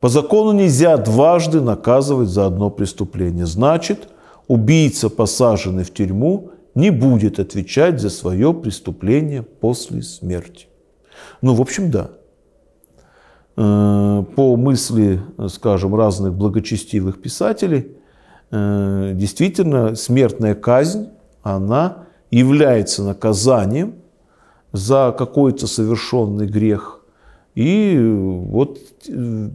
По закону нельзя дважды наказывать за одно преступление. Значит, убийца, посаженный в тюрьму, не будет отвечать за свое преступление после смерти. Ну, в общем, да. Э, по мысли, скажем, разных благочестивых писателей, э, действительно, смертная казнь, она является наказанием за какой-то совершенный грех. И вот э,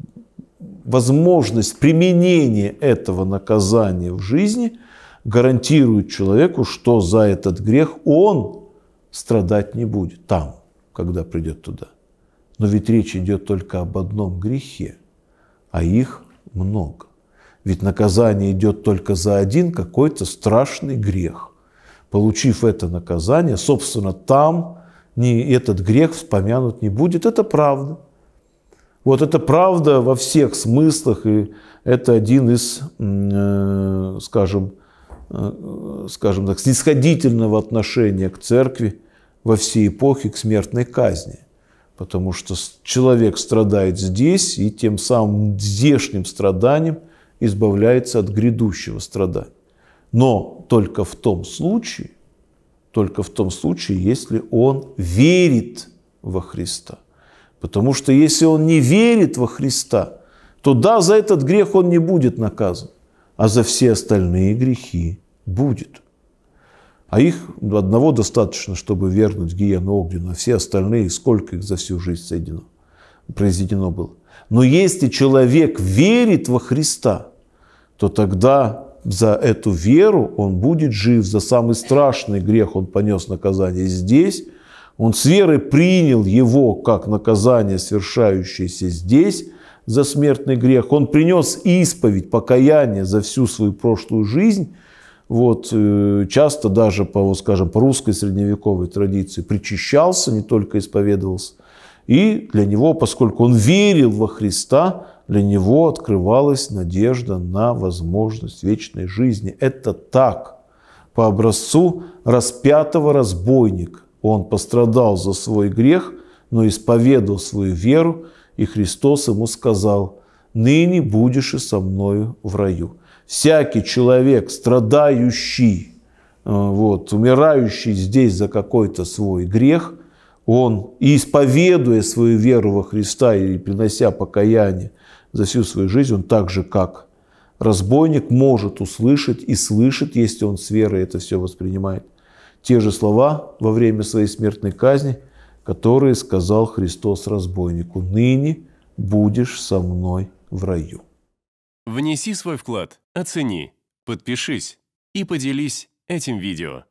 возможность применения этого наказания в жизни гарантирует человеку, что за этот грех он страдать не будет там, когда придет туда. Но ведь речь идет только об одном грехе, а их много. Ведь наказание идет только за один какой-то страшный грех. Получив это наказание, собственно, там ни этот грех вспомянут не будет. Это правда. Вот это правда во всех смыслах, и это один из, э, скажем, э, скажем так, снисходительного отношения к церкви во все эпохи к смертной казни. Потому что человек страдает здесь, и тем самым здешним страданием избавляется от грядущего страдания. Но только в том случае, только в том случае, если он верит во Христа. Потому что если он не верит во Христа, то да, за этот грех он не будет наказан, а за все остальные грехи будет. А их одного достаточно, чтобы вернуть гиену огненную, а все остальные, сколько их за всю жизнь соединено, произведено было. Но если человек верит во Христа, то тогда за эту веру он будет жив, за самый страшный грех он понес наказание здесь, он с верой принял его как наказание, совершающееся здесь, за смертный грех. Он принес исповедь, покаяние за всю свою прошлую жизнь, вот, э, часто даже по, вот, скажем, по русской средневековой традиции причащался, не только исповедовался. И для него, поскольку он верил во Христа, для него открывалась надежда на возможность вечной жизни. Это так, по образцу распятого разбойника. Он пострадал за свой грех, но исповедал свою веру, и Христос ему сказал, «Ныне будешь и со мною в раю» всякий человек, страдающий, э, вот, умирающий здесь за какой-то свой грех, он, исповедуя свою веру во Христа и принося покаяние за всю свою жизнь, он так же, как разбойник, может услышать и слышит, если он с верой это все воспринимает, те же слова во время своей смертной казни, которые сказал Христос разбойнику, «Ныне будешь со мной в раю». Внеси свой вклад, оцени, подпишись и поделись этим видео.